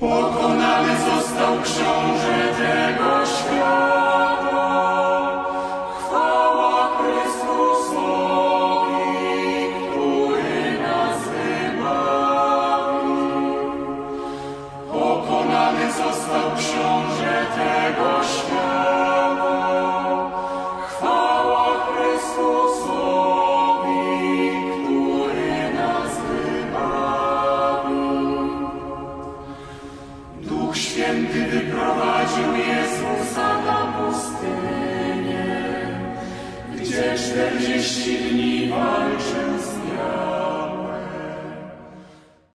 Pokonany został książę tego świata. Chwała Chrystusowi, który nas wybawił. Pokonany został książę Święty wyprowadził Jezusa na pustynię, gdzie czterdzieści dni